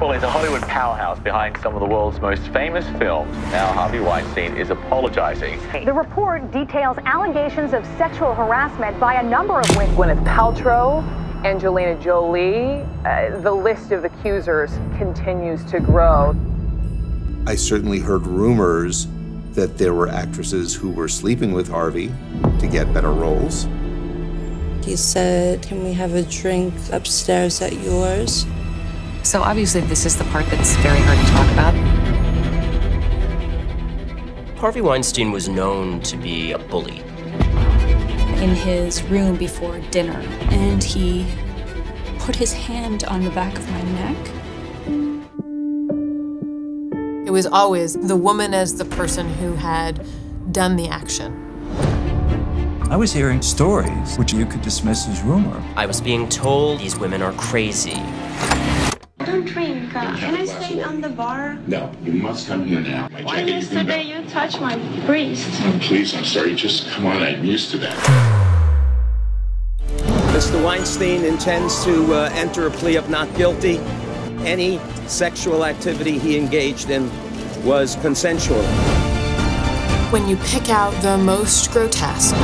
Well, he's a Hollywood powerhouse behind some of the world's most famous films. Now Harvey Weinstein is apologizing. The report details allegations of sexual harassment by a number of women. Gwyneth Paltrow, Angelina Jolie, uh, the list of accusers continues to grow. I certainly heard rumors that there were actresses who were sleeping with Harvey to get better roles. He said, Can we have a drink upstairs at yours? So obviously, this is the part that's very hard to talk about. Harvey Weinstein was known to be a bully. In his room before dinner, and he put his hand on the back of my neck. It was always the woman as the person who had done the action. I was hearing stories which you could dismiss as rumor. I was being told these women are crazy. Don't drink. Uh, can I stay on the bar? No, you must come here now. My Why jacket, yesterday you touched my breast? Oh, please, I'm sorry. Just come on. I'm used to that. Mr. Weinstein intends to uh, enter a plea of not guilty. Any sexual activity he engaged in was consensual. When you pick out the most grotesque,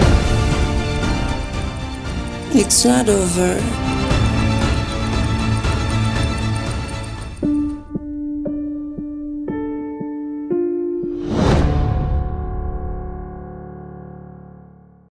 It's not over.